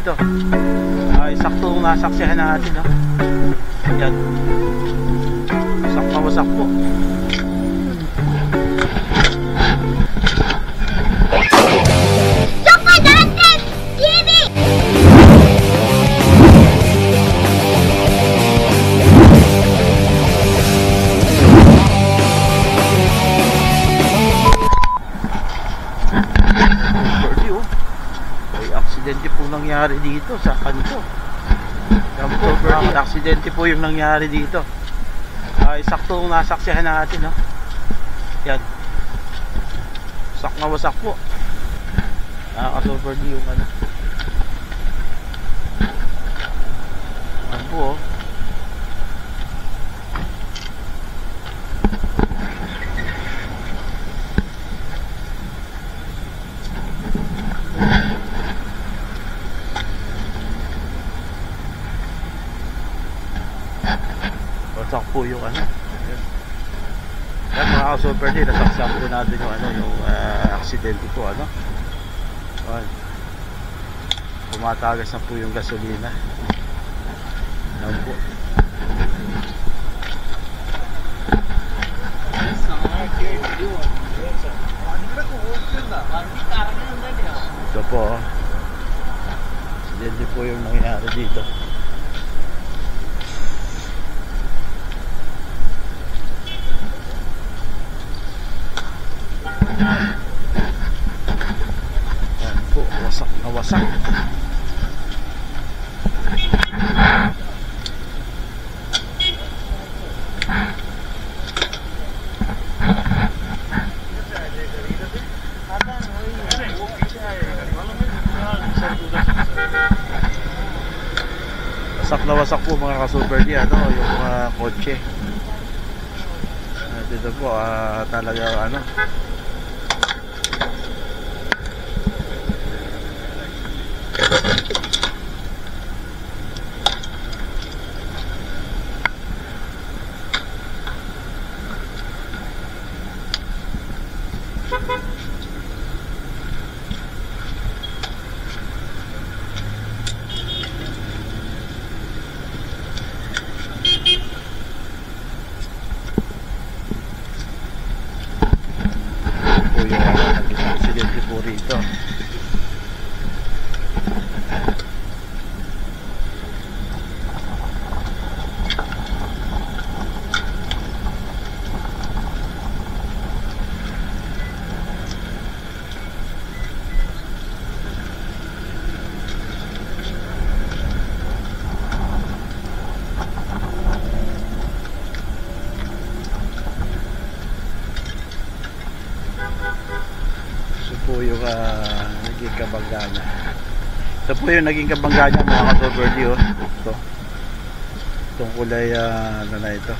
dito. Ay, saktong nasaksihan natin, no? Yan. Wasak na nangyari dito sa kanto. Yan po, Birdie. Aksidente po yung nangyari dito. Ay, saktong nasaksihan natin, no? Yan. Wasak na wasak po. Nakaka-super D yung ano. Yan po, oh. Wasak po yung ano. Yan. Mga ka-super D, nasaksak po natin yung ano, yung ah, aksidente po, ano. Yan. Tumatagas na po yung gasolina. Yan po. Ito po. oh. Aksidente po yung nangyari dito. Yan po, wasak na wasak. Wasak na wasak po mga ka-super D, ano, yung mga kotse. Ah, dito po, ah, talaga ano, po yung ano, naging aksidente uh, naging kabangga niya ito po yung naging kabangga niya mga ka-soberdy oh. ito itong kulay uh, ano na ito